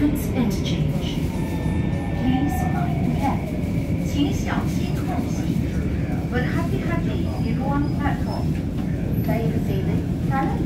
Stevens Interchange. Please mind the gap. 请小心空隙。But happy happy in one platform. Dayı seven, kalan